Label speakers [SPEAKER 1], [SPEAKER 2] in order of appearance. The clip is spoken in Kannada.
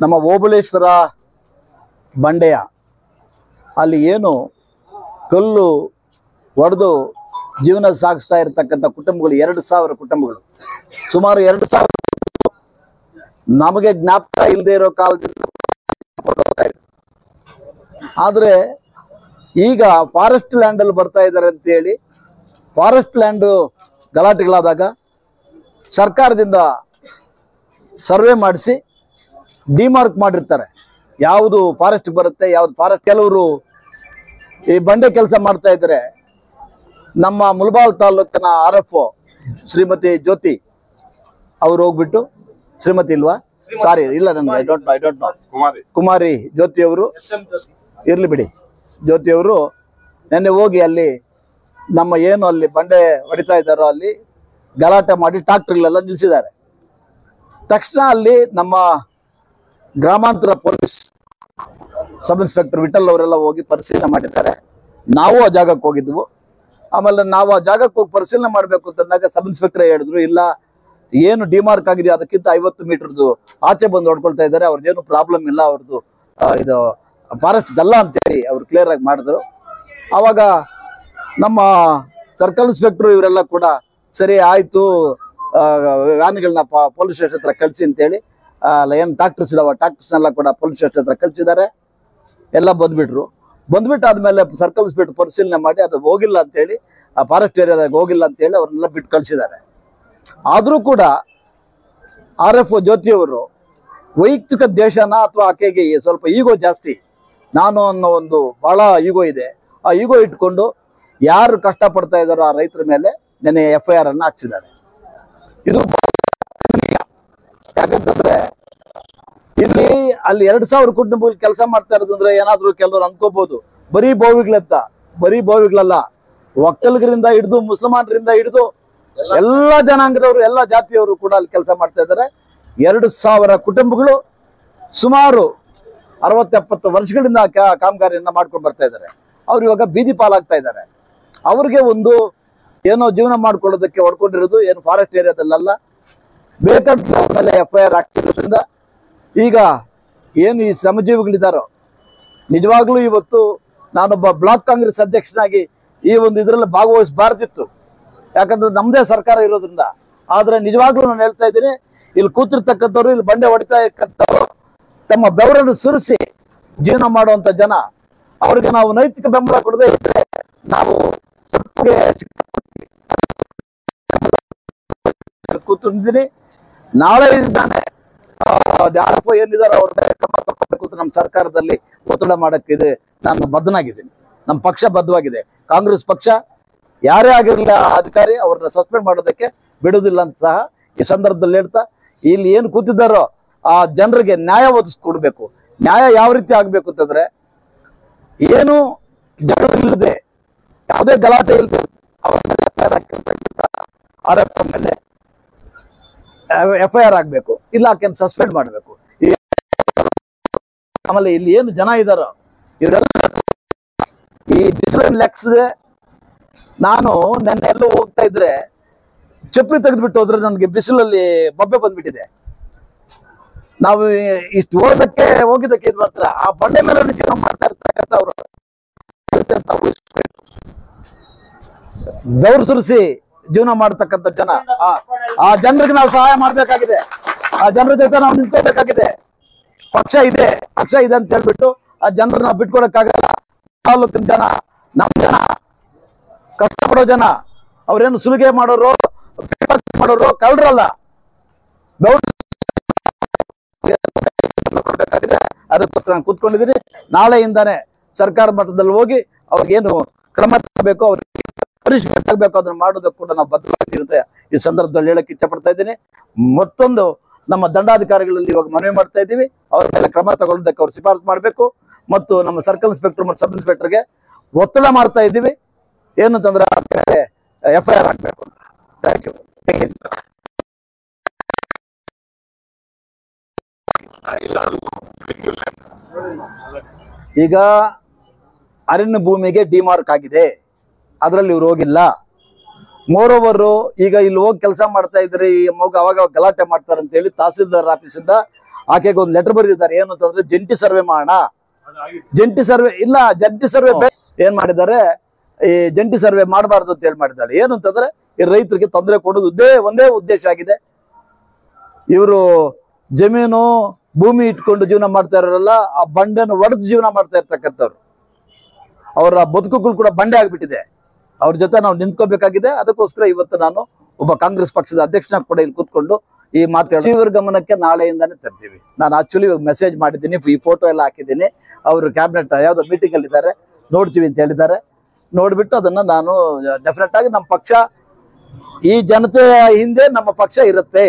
[SPEAKER 1] ನಮ್ಮ ಓಬಳೇಶ್ವರ ಬಂಡೆಯ ಅಲ್ಲಿ ಏನು ಕಲ್ಲು ಒಡೆದು ಜೀವನ ಸಾಗಿಸ್ತಾ ಇರತಕ್ಕಂಥ ಕುಟುಂಬಗಳು, ಎರಡು ಸಾವಿರ ಕುಟುಂಬಗಳು. ಸುಮಾರು ಎರಡು ಸಾವಿರ ನಮಗೆ ಜ್ಞಾಪಕ ಇಲ್ಲದೆ ಇರೋ ಕಾಲದಿಂದ ಆದರೆ ಈಗ ಫಾರೆಸ್ಟ್ ಲ್ಯಾಂಡ್ ಅಲ್ಲಿ ಬರ್ತಾ ಇದ್ದಾರೆ ಅಂತ ಹೇಳಿ ಫಾರೆಸ್ಟ್ ಲ್ಯಾಂಡ್ ಗಲಾಟೆಗಳಾದಾಗ ಸರ್ಕಾರದಿಂದ ಸರ್ವೆ ಮಾಡಿಸಿ ಡಿಮಾರ್ಕ್ ಮಾಡಿರ್ತಾರೆ. ಯಾವುದು ಫಾರೆಸ್ಟ್ ಬರುತ್ತೆ ಯಾವ್ದು ಫಾರೆಸ್ಟ್ ಕೆಲವರು ಈ ಬಂಡೆ ಕೆಲಸ ಮಾಡ್ತಾ ಇದ್ರೆ ನಮ್ಮ ಮುಲ್ಬಾಲ್ ತಾಲೂಕಿನ ಆರ್ ಎಫ್ ಶ್ರೀಮತಿ ಜ್ಯೋತಿ ಅವ್ರು ಹೋಗ್ಬಿಟ್ಟು ಶ್ರೀಮತಿ ಇಲ್ವಾ? ಸಾರಿ ಇಲ್ಲ ನನಗೆ I don't I don't know
[SPEAKER 2] Kumari.
[SPEAKER 1] Kumari. Jyothi ಅವರು ಇರ್ಲಿ ಬಿಡಿ. ಜ್ಯೋತಿ ಅವರು ನೆನ್ನೆ ಹೋಗಿ ಅಲ್ಲಿ ನಮ್ಮ ಏನು ಅಲ್ಲಿ ಬಂಡೆ ಹೊಡಿತಾ ಇದ್ದಾರೋ ಅಲ್ಲಿ ಗಲಾಟೆ ಮಾಡಿ ಟ್ರಾಕ್ಟರ್ಗಳೆಲ್ಲ ನಿಲ್ಲಿಸಿದ್ದಾರೆ ತಕ್ಷಣ ಅಲ್ಲಿ ನಮ್ಮ ಗ್ರಾಮಾಂತರ ಪೊಲೀಸ್ ಸಬ್ ಇನ್ಸ್ಪೆಕ್ಟರ್ ವಿಠಲ್ ಅವರೆಲ್ಲ ಹೋಗಿ ಪರಿಶೀಲನೆ ಮಾಡಿದ್ದಾರೆ. ನಾವು ಆ ಜಾಗಕ್ಕೆ ಹೋಗಿದ್ವು. ಆಮೇಲೆ ನಾವು ಆ ಜಾಗಕ್ಕೆ ಹೋಗಿ ಪರಿಶೀಲನೆ ಮಾಡಬೇಕು ಅಂತಂದಾಗ ಸಬ್ ಇನ್ಸ್ಪೆಕ್ಟರ್ ಹೇಳಿದ್ರು, ಇಲ್ಲ, ಏನು ಡಿಮಾರ್ಕ್ ಆಗಿದೆ, ಅದಕ್ಕಿಂತ ಐವತ್ತು ಮೀಟರ್ದು ಆಚೆ ಬಂದು ಹೊಡ್ಕೊಳ್ತಾ ಇದ್ದಾರೆ, ಅವ್ರದ್ದೇನು ಪ್ರಾಬ್ಲಮ್ ಇಲ್ಲ, ಅವ್ರದ್ದು ಇದು, ಫಾರೆಸ್ಟ್ ದಲ್ಲ ಅಂತೇಳಿ ಅವ್ರು ಕ್ಲಿಯರ್ ಆಗಿ ಮಾಡಿದ್ರು. ಆವಾಗ ನಮ್ಮ ಸರ್ಕಲ್ ಇನ್ಸ್ಪೆಕ್ಟರ್ ಇವರೆಲ್ಲ ಕೂಡ, ಸರಿ, ಆಯ್ತು ವ್ಯಾನ್ಗಳನ್ನ ಪೊಲೀಸ್ ಸ್ಟೇಷನ್ ಹತ್ರ ಕಳಿಸಿ ಅಂತೇಳಿ ಏನು ಡಾಕ್ಟರ್ಸ್ ಇದಾವ? ಡಾಕ್ಟರ್ಸ್ನೆಲ್ಲ ಕೂಡ ಪೊಲೀಸ್ ಸ್ಟೇಷನ್ ಹತ್ರ ಕಳಿಸಿದ್ದಾರೆ. ಎಲ್ಲ ಬಂದ್ಬಿಟ್ರು. ಬಂದ್ಬಿಟ್ಟು ಆದ್ಮೇಲೆ ಸರ್ಕಲ್ ಇನ್ಸ್ಪೆಕ್ಟರ್ ಪರಿಶೀಲನೆ ಮಾಡಿ, ಅದು ಹೋಗಿಲ್ಲ ಅಂತೇಳಿ ಆ ಫಾರೆಸ್ಟ್ ಏರಿಯಾದಾಗ ಹೋಗಿಲ್ಲ ಅಂತೇಳಿ ಅವ್ರನ್ನೆಲ್ಲ ಬಿಟ್ಟು ಕಳಿಸಿದ್ದಾರೆ. ಆದರೂ ಕೂಡ ಆರ್ ಎಫ್ ಜ್ಯೋತಿಯವರು ವೈಯಕ್ತಿಕ ದೇಶನ ಅಥವಾ ಆಕೆಗೆ ಸ್ವಲ್ಪ ಈಗೋ ಜಾಸ್ತಿ. ನಾನು ಅನ್ನೋ ಒಂದು ಬಹಳ ಈಗೋ ಇದೆ. ಆ ಈಗೋ ಇಟ್ಕೊಂಡು ಯಾರು ಕಷ್ಟಪಡ್ತಾ ಇದ್ದಾರೋ ಆ ರೈತರ ಮೇಲೆ ನೆನೆ ಎಫ್ ಐ ಆರ್ ಅನ್ನು ಹಾಕ್ಸಿದ್ದಾರೆ. ಇದು ಯಾಕಂತಂದ್ರೆ ಇಲ್ಲಿ ಅಲ್ಲಿ ಎರಡ್ ಸಾವಿರ ಕುಟುಂಬಗಳು ಕೆಲಸ ಮಾಡ್ತಾ ಇರೋದಂದ್ರೆ ಏನಾದ್ರು ಕೆಲವರು ಅನ್ಕೋಬಹುದು ಬರೀ ಬೋವಿಗಳತ್ತ, ಬರೀ ಬೋವಿಗಳಲ್ಲ. ಒಕ್ಕಲಿಗರಿಂದ ಹಿಡಿದು, ಮುಸಲ್ಮಾನರಿಂದ ಹಿಡಿದು ಎಲ್ಲ ಜನಾಂಗದವರು, ಎಲ್ಲ ಜಾತಿಯವರು ಕೂಡ ಅಲ್ಲಿ ಕೆಲಸ ಮಾಡ್ತಾ ಇದ್ದಾರೆ. ಎರಡು ಸಾವಿರ ಕುಟುಂಬಗಳು ಸುಮಾರು ಅರವತ್ತೆಪ್ಪತ್ತು ವರ್ಷಗಳಿಂದ ಕಾಮಗಾರಿಯನ್ನ ಮಾಡ್ಕೊಂಡು ಬರ್ತಾ ಇದ್ದಾರೆ. ಅವ್ರು ಇವಾಗ ಬೀದಿ ಪಾಲಾಗ್ತಾ ಇದ್ದಾರೆ. ಅವ್ರಿಗೆ ಒಂದು ಏನೋ ಜೀವನ ಮಾಡ್ಕೊಳ್ಳೋದಕ್ಕೆ ಹೊಡ್ಕೊಂಡಿರೋದು ಏನು ಫಾರೆಸ್ಟ್ ಏರಿಯಾದಲ್ಲ ಬೇಕಂತ ಎಫ್ ಐ ಆರ್ ಹಾಕ್ಸಿರೋದ್ರಿಂದ ಈಗ ಏನು ಈ ಶ್ರಮಜೀವಿಗಳಿದ್ದಾರೋ? ನಿಜವಾಗ್ಲೂ ಇವತ್ತು ನಾನೊಬ್ಬ ಬ್ಲಾಕ್ ಕಾಂಗ್ರೆಸ್ ಅಧ್ಯಕ್ಷನಾಗಿ ಈ ಒಂದು ಇದರಲ್ಲಿ ಭಾಗವಹಿಸಬಾರ್ದಿತ್ತು ಯಾಕಂದ್ರೆ ನಮ್ಮದೇ ಸರ್ಕಾರ ಇರೋದ್ರಿಂದ. ಆದ್ರೆ ನಿಜವಾಗ್ಲೂ ನಾನು ಹೇಳ್ತಾ ಇದ್ದೀನಿ, ಇಲ್ಲಿ ಕೂತಿರ್ತಕ್ಕಂಥವ್ರು, ಇಲ್ಲಿ ಬಂಡೆ ಹೊಡಿತಾ ಇರ್ತಕ್ಕಂಥವ್ರು, ತಮ್ಮ ಬೆವರನ್ನು ಸುರಿಸಿ ಜೀವನ ಮಾಡುವಂತ ಜನ. ಅವ್ರಿಗೆ ನಾವು ನೈತಿಕ ಬೆಂಬಲ ಕೊಡದೇ ಇದ್ರೆ ನಾವು ಕೂತಿದ್ದೀನಿ ನಾಳೆ ಇದ್ದಾನೆ. ಯಾರಪ್ಪ ಏನಿದಾರ ಅವ್ರ ಮೇಲೆ ಕ್ರಮ ಅಂತ ನಮ್ಮ ಸರ್ಕಾರದಲ್ಲಿ ಒತ್ತಡ ಮಾಡಕ್ಕೆ ಇದೆ ನಾನು ಬದ್ಧನಾಗಿದ್ದೀನಿ. ನಮ್ಮ ಪಕ್ಷ ಬದ್ಧವಾಗಿದೆ. ಕಾಂಗ್ರೆಸ್ ಪಕ್ಷ ಯಾರೇ ಆಗಿರಲಿಲ್ಲ ಅಧಿಕಾರಿ ಅವ್ರನ್ನ ಸಸ್ಪೆಂಡ್ ಮಾಡೋದಕ್ಕೆ ಬಿಡುವುದಿಲ್ಲ ಅಂತ ಸಹ ಈ ಸಂದರ್ಭದಲ್ಲಿ ಹೇಳ್ತಾ, ಇಲ್ಲಿ ಏನು ಕೂತಿದ್ದಾರೋ ಆ ಜನರಿಗೆ ನ್ಯಾಯ ಒದಗಿಸ್ಕೊಡ್ಬೇಕು. ನ್ಯಾಯ ಯಾವ ರೀತಿ ಆಗ್ಬೇಕು ಅಂತಂದ್ರೆ, ಏನು ಜಗಳ ಇಲ್ಲದೆ, ಯಾವುದೇ ಗಲಾಟೆ ಇಲ್ಲದೆ ಅವರ ಆರ್ ಎಫ್ ಮೇಲೆ ಎಫ್ ಐ ಆರ್ ಆಗ್ಬೇಕು, ಇಲ್ಲ ಆಕೆಯನ್ನು ಸಸ್ಪೆಂಡ್ ಮಾಡಬೇಕು. ಆಮೇಲೆ ಇಲ್ಲಿ ಏನು ಜನ ಇದಾರೋ, ಇವರೆಲ್ಲ ಈ ಬಿಸಿಲನ್ನು ಲೆಕ್ಸದೆ ನಾನು ನನ್ನ ಎಲ್ಲ ಹೋಗ್ತಾ ಇದ್ರೆ ಚಪ್ಪಲಿ ತೆಗೆದ್ಬಿಟ್ಟು ಹೋದ್ರೆ ನನಗೆ ಬಿಸಿಲಲ್ಲಿ ಬೊಬ್ಬೆ ಬಂದ್ಬಿಟ್ಟಿದೆ. ನಾವು ಇಷ್ಟು ಓದಕ್ಕೆ, ಹೋಗಿದ್ದಕ್ಕೆ ಇದು ಮಾತ್ರ. ಆ ಬಂಡೆ ಮೇಲೆ ಜೀವನ ಮಾಡ್ತಾ ಇರ್ತಕ್ಕಂಥವ್ರು ಬೆವರು ಸುರಿಸಿ ಜೀವನ ಮಾಡ್ತಕ್ಕಂಥ ಜನ. ಆ ಆ ಜನರಿಗೆ ನಾವು ಸಹಾಯ ಮಾಡ್ಬೇಕಾಗಿದೆ. ಆ ಜನರ ಜೊತೆ ನಾವು ನಿಂತ್ಕೋಬೇಕಾಗಿದೆ ಪಕ್ಷ ಇದೆ ಪಕ್ಷ ಇದೆ ಅಂತ ಹೇಳ್ಬಿಟ್ಟು ಆ ಜನರನ್ನ ನಾವು ಬಿಟ್ಕೊಡಕ್ಕಾಗಲ್ಲ. ತಾಲೂಕಿನ ಜನ ನಮ್ಮ ಜನ, ಕಷ್ಟಪಡೋ ಜನ, ಅವ್ರೇನು ಸುಲಿಗೆ ಮಾಡೋರು ಮಾಡೋರು ಕೊಡ್ಬೇಕಾಗಿದೆ. ಅದಕ್ಕೋಸ್ಕರ ನಾನು ಕೂತ್ಕೊಂಡಿದ್ದೀನಿ. ನಾಳೆಯಿಂದಾನೆ ಸರ್ಕಾರ ಮಟ್ಟದಲ್ಲಿ ಹೋಗಿ ಅವ್ರಿಗೇನು ಕ್ರಮ ತಗೋಬೇಕು ಅವ್ರಿಗೆ ಪನಿಷ್ಮೆಂಟ್ ಆಗಬೇಕು ಅದನ್ನ ಮಾಡೋದಕ್ಕೆ ಕೂಡ ನಾವು ಬದ್ಧವಾಗಿರುತ್ತೆ. ಈ ಸಂದರ್ಭದಲ್ಲಿ ಹೇಳಕ್ಕೆ ಇಷ್ಟಪಡ್ತಾ ಇದ್ದೀನಿ. ಮತ್ತೊಂದು, ನಮ್ಮ ದಂಡಾಧಿಕಾರಿಗಳಲ್ಲಿ ಇವಾಗ ಮನವಿ ಮಾಡ್ತಾ ಇದ್ದೀವಿ. ಅವ್ರ ಮೇಲೆ ಕ್ರಮ ತಗೊಳ್ಳೋದಕ್ಕೆ ಅವ್ರು ಶಿಫಾರಸು ಮಾಡಬೇಕು. ಮತ್ತು ನಮ್ಮ ಸರ್ಕಲ್ ಇನ್ಸ್ಪೆಕ್ಟರ್ ಮತ್ತು ಸಬ್ ಇನ್ಸ್ಪೆಕ್ಟರ್ಗೆ ಒತ್ತಡ ಮಾಡ್ತಾ ಇದ್ದೀವಿ. ಏನಂತಂದ್ರೆ ಎಫ್ ಐ ಆರ್ ಹಾಕ್ಬೇಕು ಥ್ಯಾಂಕ್ ಯು ಈಗ ಅರಣ್ಯ ಭೂಮಿಗೆ ಡಿಮಾರ್ಕ್ ಆಗಿದೆ. ಅದರಲ್ಲಿ ಇವ್ರು ಹೋಗಿಲ್ಲ. ಮೋರ್ ಓವರ್ ಈಗ ಇಲ್ಲಿ ಹೋಗಿ ಕೆಲಸ ಮಾಡ್ತಾ ಇದ್ರೆ ಈ ಮಗು ಅವಾಗ ಗಲಾಟೆ ಮಾಡ್ತಾರೆ ಅಂತ ಹೇಳಿ ತಹಸೀಲ್ದಾರ್ ಆಫೀಸಿಂದ ಆಕೆಗೆ ಒಂದು ಲೆಟರ್ ಬರೆದಿದ್ದಾರೆ. ಏನು ಅಂತಂದ್ರೆ ಜಂಟಿ ಸರ್ವೆ ಮಾಡ ಜಂಟಿ ಸರ್ವೆ, ಇಲ್ಲ, ಜಂಟಿ ಸರ್ವೆ ಏನ್ ಮಾಡಿದ್ದಾರೆ? ಈ ಜಂಟಿ ಸರ್ವೆ ಮಾಡಬಾರ್ದು ಅಂತ ಹೇಳಿ ಮಾಡಿದ್ದಾರೆ ಏನು ಅಂತಂದ್ರೆ ಈ ರೈತರಿಗೆ ತೊಂದರೆ ಕೊಡೋದು ಉದ್ದೇ ಒಂದೇ ಉದ್ದೇಶ ಆಗಿದೆ. ಇವರು ಜಮೀನು, ಭೂಮಿ ಇಟ್ಕೊಂಡು ಜೀವನ ಮಾಡ್ತಾ ಇರೋರಲ್ಲ, ಆ ಬಂಡೆನ ಒಡೆದು ಜೀವನ ಮಾಡ್ತಾ ಇರ್ತಕ್ಕಂಥವ್ರು. ಅವರ ಬದುಕುಗಳು ಕೂಡ ಬಂಡೆ ಆಗ್ಬಿಟ್ಟಿದೆ. ಅವ್ರ ಜೊತೆ ನಾವು ನಿಂತ್ಕೋಬೇಕಾಗಿದೆ. ಅದಕ್ಕೋಸ್ಕರ ಇವತ್ತು ನಾನು ಒಬ್ಬ ಕಾಂಗ್ರೆಸ್ ಪಕ್ಷದ ಅಧ್ಯಕ್ಷನ ಕೂಡ ಇಲ್ಲಿ ಕೂತ್ಕೊಂಡು ಈ ಮಾತು ಇವ್ರ ಗಮನಕ್ಕೆ ನಾಳೆಯಿಂದಾನೇ ತರ್ತೀವಿ. ನಾನು ಆಕ್ಚುಲಿ ಮೆಸೇಜ್ ಮಾಡಿದ್ದೀನಿ, ಈ ಫೋಟೋ ಎಲ್ಲ ಹಾಕಿದ್ದೀನಿ. ಅವರು ಕ್ಯಾಬಿನೆಟ್ ಯಾವುದೋ ಮೀಟಿಂಗ್ ಅಲ್ಲಿ ಇದ್ದಾರೆ. ನೋಡ್ತೀವಿ ಅಂತ ಹೇಳಿದ್ದಾರೆ. ನೋಡ್ಬಿಟ್ಟು ಅದನ್ನ ನಾನು ಡೆಫಿನೆಟ್ ಆಗಿ ನಮ್ಮ ಪಕ್ಷ ಈ ಜನತೆಯ ಹಿಂದೆ ನಮ್ಮ ಪಕ್ಷ ಇರುತ್ತೆ.